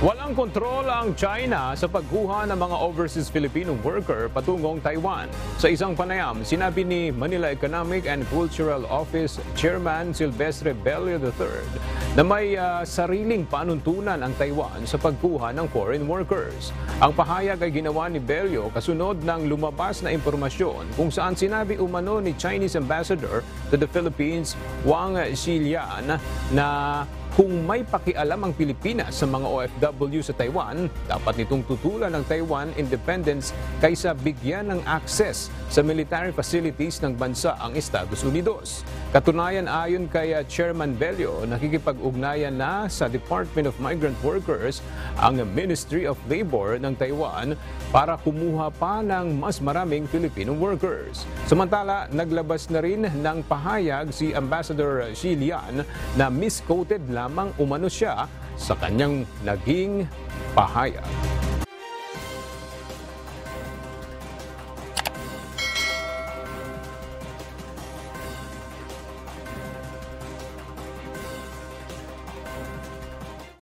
Walang kontrol ang China sa pagkuha ng mga overseas Filipino worker patungong Taiwan. Sa isang panayam, sinabi ni Manila Economic and Cultural Office Chairman Silvestre Bello III na may ah, sariling panuntunan ang Taiwan sa pagkuha ng foreign workers. Ang pahayag ay ginawa ni Bello kasunod ng lumabas na impormasyon kung saan sinabi umano ni Chinese Ambassador to the Philippines, Wang Xilian, na kung may pakialam ang Pilipinas sa mga OFW sa Taiwan, dapat nitong tutulan ng Taiwan independence kaysa bigyan ng access sa military facilities ng bansa ang Estados Unidos. Katunayan ayon kay uh, Chairman Bello, nakikipag-ugnayan na sa Department of Migrant Workers ang Ministry of Labor ng Taiwan para kumuha pa ng mas maraming Filipino workers. Samantala, naglabas na rin ng pahayag si Ambassador Xi Lian na misquoted lamang umano siya sa kanyang naging pahayag.